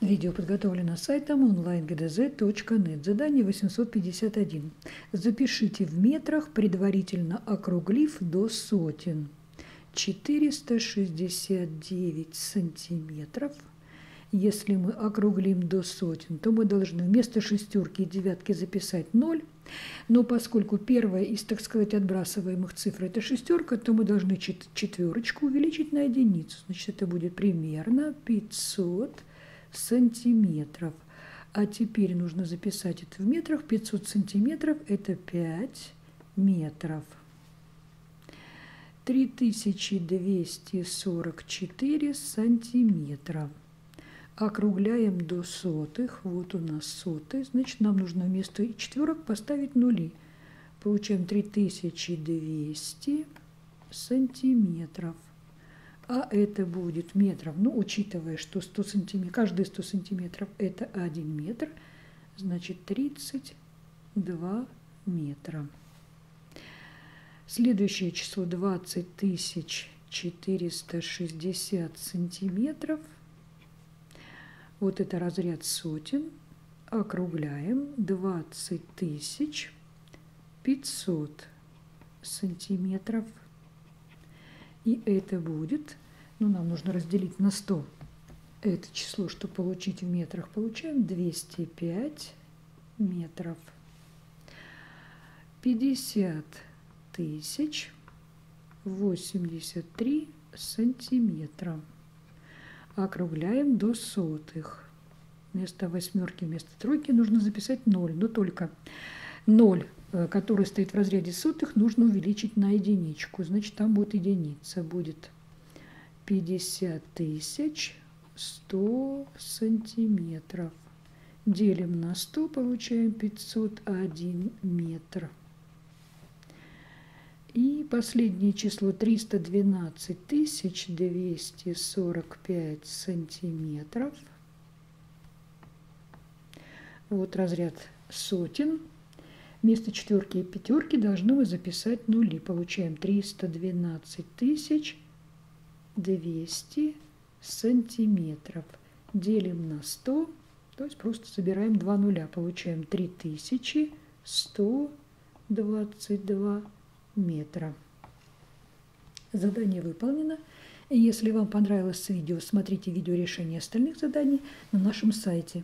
Видео подготовлено сайтом onlinegdz.net. Задание 851. Запишите в метрах, предварительно округлив до сотен. 469 сантиметров. Если мы округлим до сотен, то мы должны вместо шестерки и девятки записать 0. Но поскольку первая из, так сказать, отбрасываемых цифр это шестерка, то мы должны четверочку увеличить на единицу. Значит, это будет примерно 500 сантиметров. А теперь нужно записать это в метрах. 500 сантиметров – это 5 метров. 3244 сантиметра. Округляем до сотых. Вот у нас сотые. Значит, нам нужно вместо четверок поставить нули. Получаем 3200 сантиметров а это будет метров, ну, учитывая, что 100 сантиметров, каждые 100 сантиметров это 1 метр, значит 32 метра. Следующее число 20 460 сантиметров. Вот это разряд сотен. Округляем 20 500 сантиметров. И это будет, ну, нам нужно разделить на 100 это число, чтобы получить в метрах. Получаем 205 метров. 50 тысяч 83 сантиметра. Округляем до сотых. Вместо восьмерки, вместо тройки нужно записать 0, но только 0 Э, который стоит в разряде сотых, нужно увеличить на единичку. Значит, там будет единица. Будет 50 тысяч 100 сантиметров. Делим на 100, получаем 501 метр. И последнее число 312 тысяч 245 сантиметров. Вот разряд сотен. Вместо четверки и пятерки должны вы записать нули. Получаем 312 тысяч 200 сантиметров. Делим на 100, то есть просто собираем два нуля. Получаем 3122 метра. Задание выполнено. Если вам понравилось видео, смотрите видео решения остальных заданий на нашем сайте.